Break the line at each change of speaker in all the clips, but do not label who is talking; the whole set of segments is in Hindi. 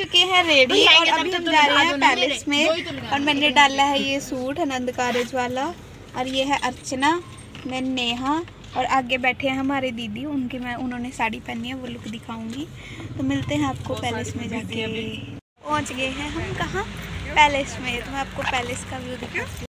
चुके हैं रेडी और अभी हम जा रहे हैं पैलेस में और मैंने डाला है ये सूट आनंद कारज वाला। और ये है अर्चना मैं नेहा और आगे बैठे हैं हमारे दीदी। उनकी मैं उन्होंने साड़ी पहनी है वो लुक दिखाऊँगी। तो मिलते हैं आपको पैलेस में जाके। पहुँच गए हैं हम कहाँ? पैलेस में। तो मैं आपको पैलेस का व्यू दिखाती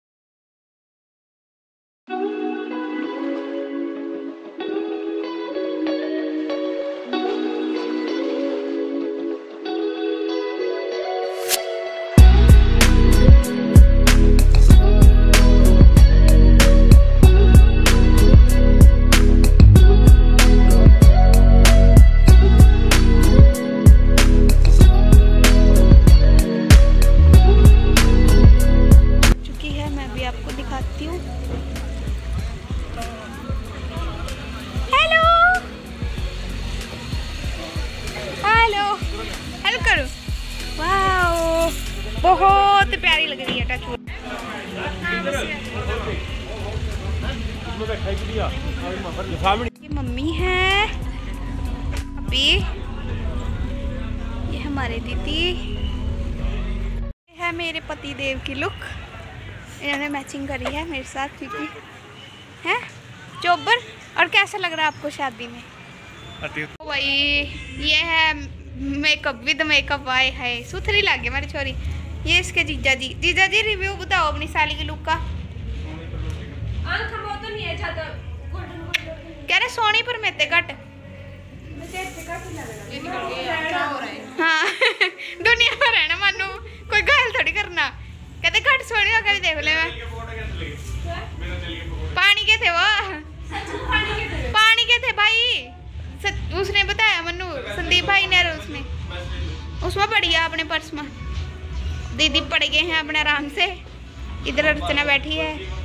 मम्मी है। अभी ये हमारे दीदी। ये है मेरे पति देव की लुक। इन्होंने मैचिंग करी है मेरे साथ क्योंकि है? चोबर और कैसा लग रहा है आपको शादी में? ओ भाई ये है मेकअप विद मेकअप आए है। सुथरी लागे मेरी छोरी। ये इसके जीजा जी। जीजा जी रिव्यू बताओ अपनी साली की लुक का। कह रहे सोनी पर मेते घट। हाँ दुनिया में रहना मानो। कोई गल थोड़ी करना। कहते घट सोनी होकर भी देख ले मैं। पानी के थे वो। पानी के थे। भाई। सच- उसने बताया मनु संदीप भाई ने उसने। उसमें पड़ गया अपने पर्स में। दीदी पड़ गए हैं अपने आराम से। इधर अर्चना बैठी है।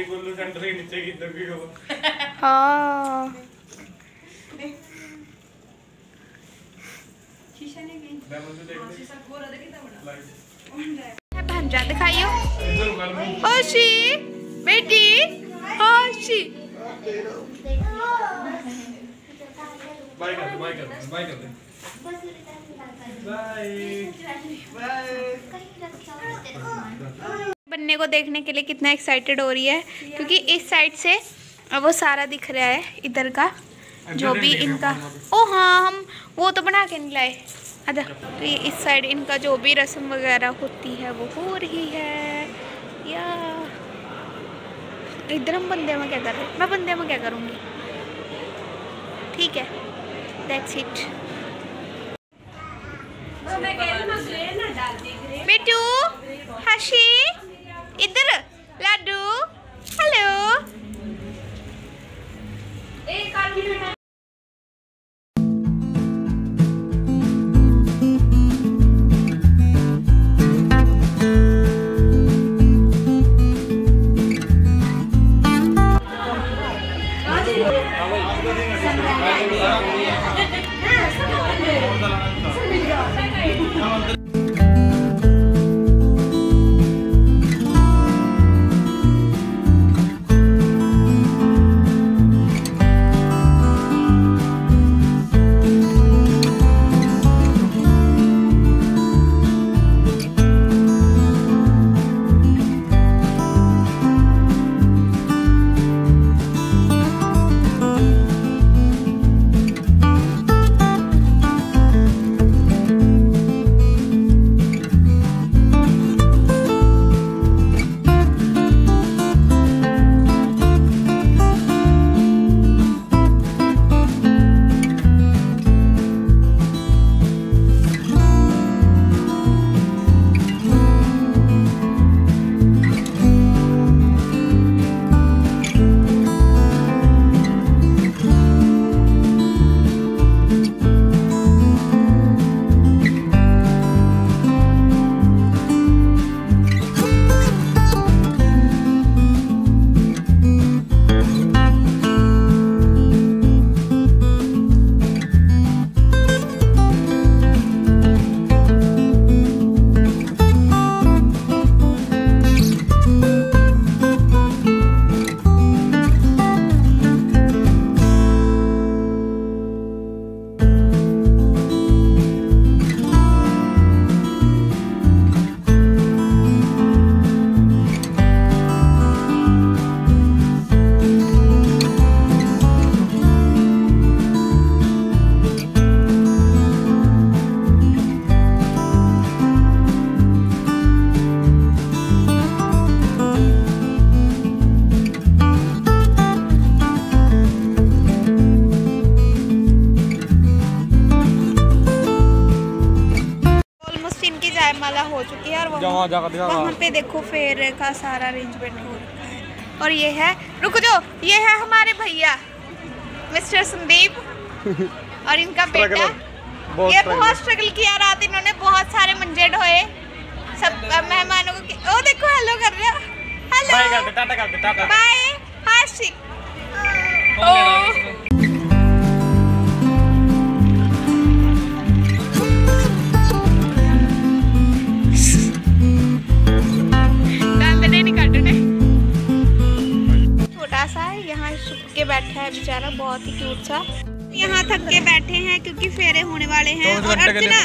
मेरी गुल्लू सेंटर ही नीचे की दबी हो हाँ
शीशा नहीं गई मैं मुझे देख शीशा
गोरा
देखे था बड़ा
पहन दिखाइयो होशी बेटी होशी
बाय बाय बाय बाय
बनने को देखने के लिए कितना एक्साइटेड हो रही है क्योंकि इस साइड से वो सारा दिख रहा है इधर का जो भी इनका। ओ हाँ हम वो तो बना के नहीं लाए। अच्छा तो ये इस साइड इनका जो भी रस्म वगैरह होती है वो हो रही है। या। इधर हम बंदे में क्या कर रहे हैं? मैं बंदे में क्या करूँगी? ठीक है दैट्स इट बेटू हशी चुकी है और वहाँ वहाँ पे देखो फेयर का सारा अरेंजमेंट हो रखा है। और ये है रुक जाओ ये है हमारे भैया मिस्टर संदीप और इनका बेटा। ये बहुत स्ट्रगल किया रात इन्होंने बहुत सारे मंजे ढोए। सब मेहमानों को ओ देखो हेलो कर रहे हो। हेलो बाय हाशिक
ओ।
यहाँ सुख के बैठा है बेचारा बहुत ही क्यूट सा। यहाँ थक के बैठे हैं क्योंकि फेरे होने वाले हैं।
चौबीस
और अर्चना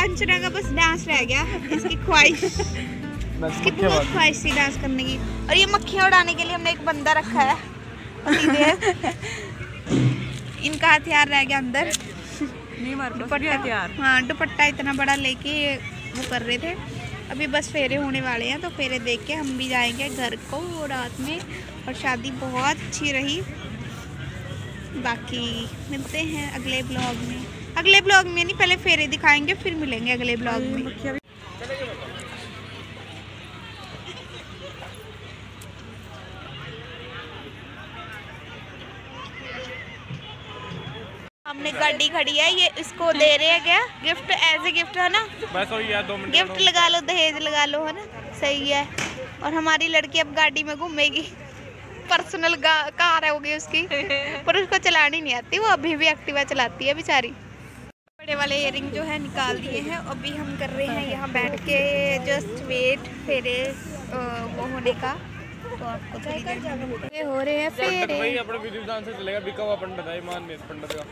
अर्चना का बस डांस रह गया इसकी ख्वाहिश। इसकी बहुत ख्वाहिश थी डांस करने की। और ये मक्खियाँ उड़ाने के लिए हमने एक बंदा रखा है। इनका हथियार रह गया अंदर। नहीं दुपट्टा हाँ दुपट्टा इतना बड़ा लेके वो कर रहे थे। अभी बस फेरे होने वाले हैं तो फेरे देख के हम भी जाएँगे घर को रात में, और शादी बहुत अच्छी रही। बाकी मिलते हैं अगले ब्लॉग में। अगले ब्लॉग में नहीं, पहले फेरे दिखाएँगे, फिर मिलेंगे अगले ब्लॉग में हमने गाड़ी खड़ी है ये इसको दे रहे हैं क्या? गिफ्ट एज ए गिफ्ट है ना?
बस वही है दो मिनट
गिफ्ट लगा लो दहेज लगा लो है ना? सही है। और हमारी लड़की अब गाड़ी में घूमेगी। पर्सनल कार होगी उसकी। पर उसको चलानी नहीं आती वो अभी भी एक्टिवा चलाती है बेचारी। बड़े वाले इयरिंग जो है निकाल दिए हैं। अभी हम कर रहे हैं यहाँ बैठ के जस्ट वेट फेरे वो होने का। तो आपको थोड़ी देर हो रहे हैं फेरे।
अपने विधि विधान से चलेगा बिका हुआ पंडित है ईमान पंडित का।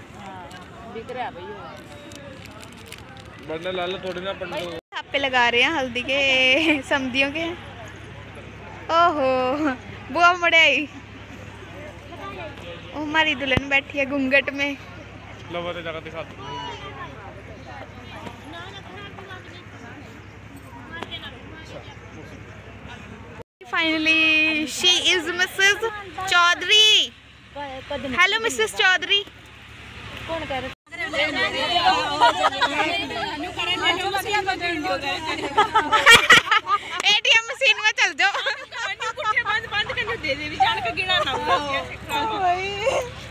वरना लाल थोड़ी ना पंडित
छापे लगा रहे हैं हल्दी के समधियों के। ओहो बुआ मड़ाई। ओ हमारी दुल्हन बैठी है घूंघट में।
तो जगह दिखा दो
finally she is Mrs Chaudhary hello Mrs Chaudhary ATM machine में चल जाओ।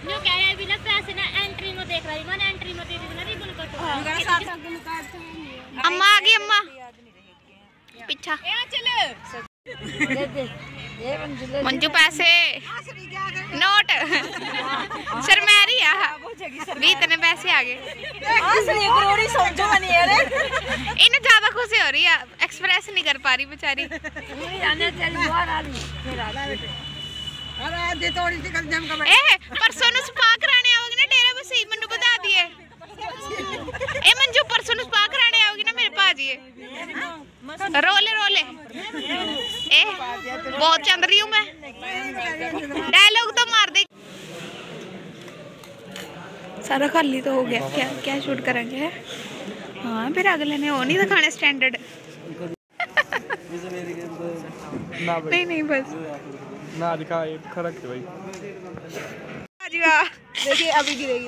जो कह रहे अभी ना पैसे ना एंट्री में देख रही मैंने एंट्री में दे दी। ना रिबन कटो
अम्मा आ गई अम्मा पीछा मंजू पैसे। नोट। सर मैरी भी इतने पैसे आ गए। इन्हें ज़्यादा खुशी हो रही है। एक्सप्रेस नहीं कर पा रही बेचारी। परसों स्पा कराने आओगे ना डेरा बस मैं बता दिए। ए मंजू परसों उस पाक आओगी ना मेरे पास रोले रोले। ए बहुत चंद रही हूँ मैं। डायलॉग तो मार दे। सारा खाली तो हो गया। क्या क्या शूट करेंगे हाँ? फिर अगले ने वो नहीं दिखाने स्टैंडर्ड नहीं नहीं बस।
ना दिखा ये खड़क भाई।
देखिए अभी गिरेगी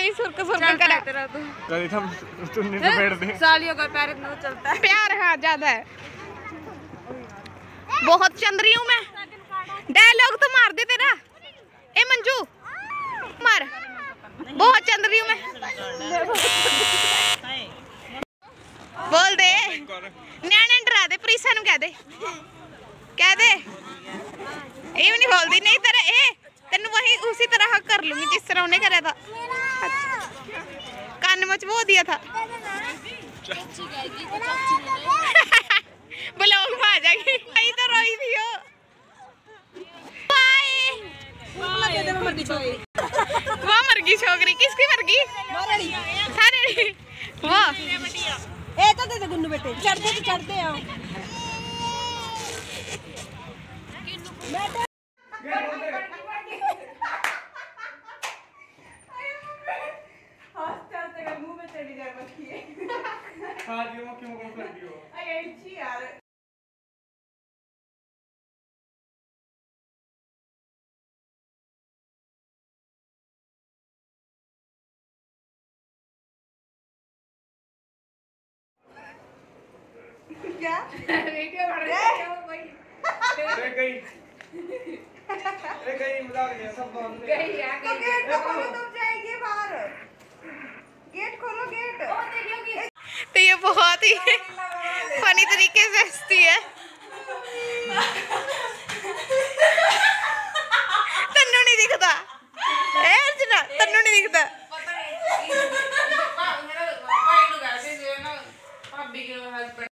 यही सुरक सुरक करा
तेरा तो। हम चुन्नी पे बैठ दे।
सालियों का प्यार इतना चलता है।
प्यार हाँ ज़्यादा है। बहुत चंद हूँ मैं। डायलॉग तो मार दे तेरा। ए मंजू मार। बहुत चंद हूँ मैं। बोल दे। न्याणे डरा दे प्रीसा नु कह दे। कह दे। ये नहीं बोलती नहीं तेरा ए तेन वही उसी तरह कर लूँगी जिस तरह उन्हें करा था। कान मच वो दिया था। ब्लॉग में आ जाएगी। तो रोई थी हो वो छोकरी किसकी मरगी? सारे वो।
ए तो दे दे बेटे। चढ़ते चढ़ते आओ।
हो अरे गई अरे गई मज़ाक नहीं सब बंद।
तो गेट खोलो तुम जाएगी बाहर गेट खोलो गेट
तो ये बहुत ही फनी तरीके से हंसती है नहीं दिखता है अर्चना नहीं दिखता